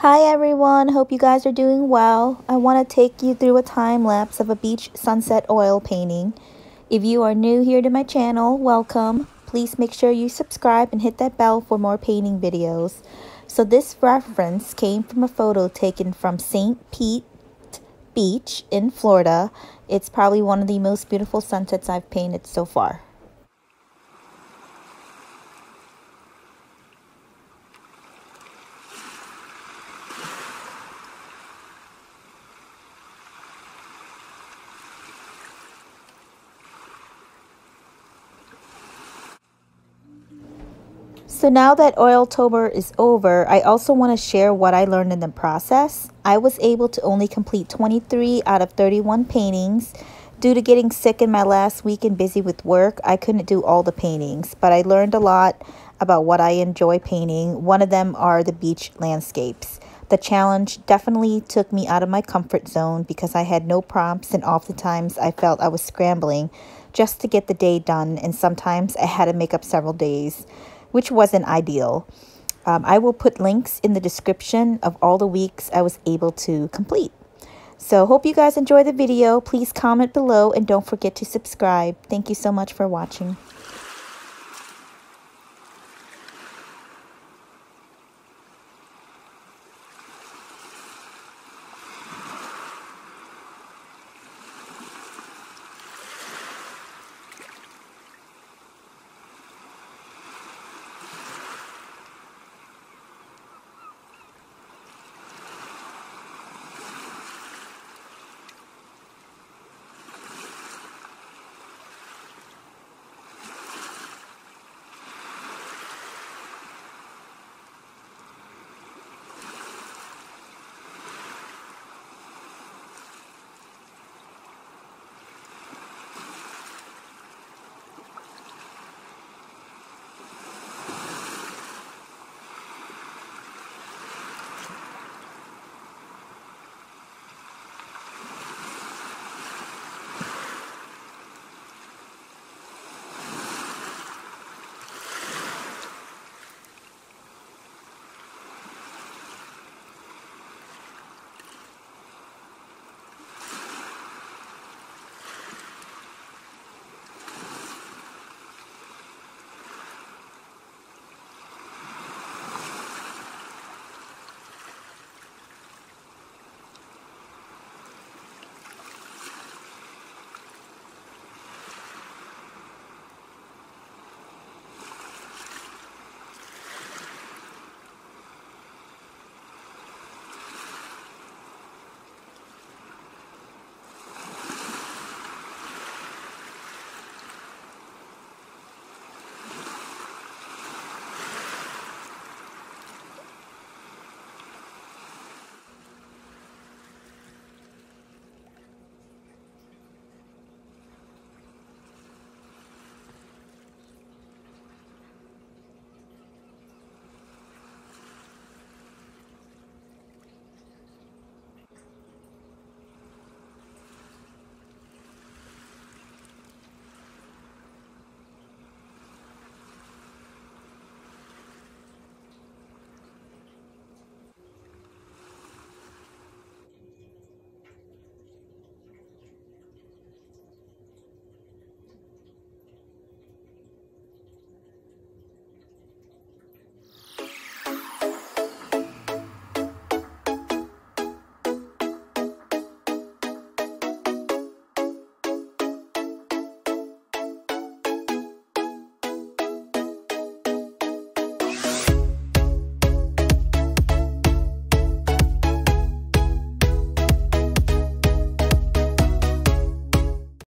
Hi everyone, hope you guys are doing well. I want to take you through a time lapse of a beach sunset oil painting. If you are new here to my channel, welcome. Please make sure you subscribe and hit that bell for more painting videos. So this reference came from a photo taken from St. Pete Beach in Florida. It's probably one of the most beautiful sunsets I've painted so far. So now that Oiltober is over, I also want to share what I learned in the process. I was able to only complete 23 out of 31 paintings. Due to getting sick in my last week and busy with work, I couldn't do all the paintings, but I learned a lot about what I enjoy painting. One of them are the beach landscapes. The challenge definitely took me out of my comfort zone because I had no prompts and oftentimes I felt I was scrambling just to get the day done and sometimes I had to make up several days which wasn't ideal. Um, I will put links in the description of all the weeks I was able to complete. So hope you guys enjoy the video. Please comment below and don't forget to subscribe. Thank you so much for watching.